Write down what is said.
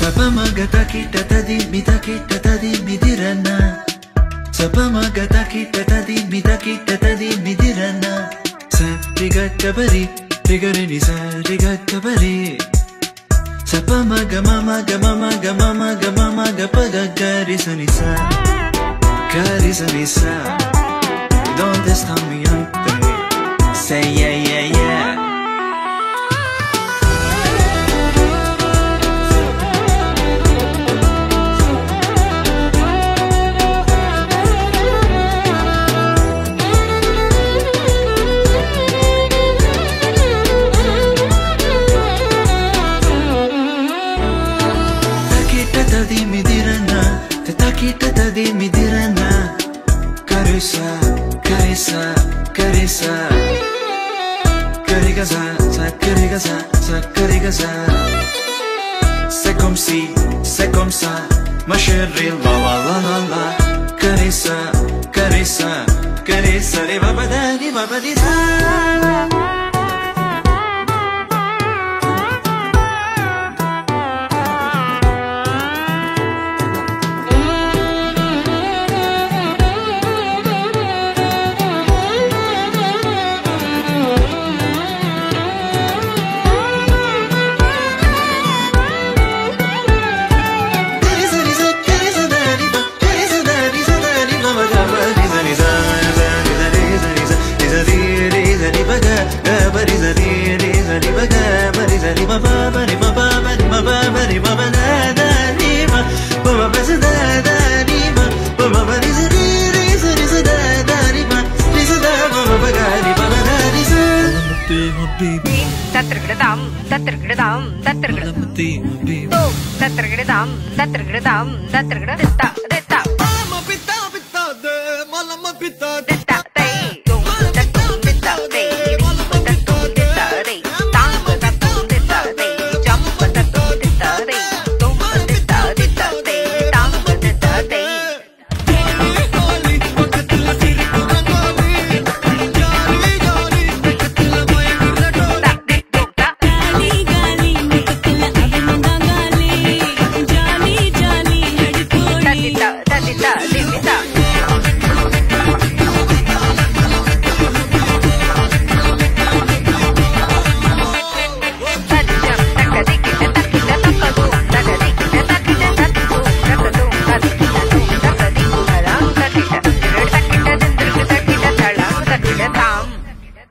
Sapamagata kita tadi mita kita tadi midirana Sapamagata kita tadi mita kita tadi midirana Sa rigatta bari rigare ni sa rigatta bari Sapamaga mama ga mama ga mama ga mama ga paga gari sa ni sa Gari sa ni sa Don't stop me Anthony Say Takita tadi midirana Karisa, karisa, karisa. Karigasa, sa karigasa, sa karigasa C'est comme si, c'est comme ça Ma chérie, la la la la la. Karisa, karisa, தத்திருக்கிடதாம் தத்திருக்கிடதாம் தத்திருக்கிடதாம் தத்திருக்கிடதாம் தத்திருக்கிடதாம் தத்திருக்கிடதா பித்தா பித்தா மலம பித்தா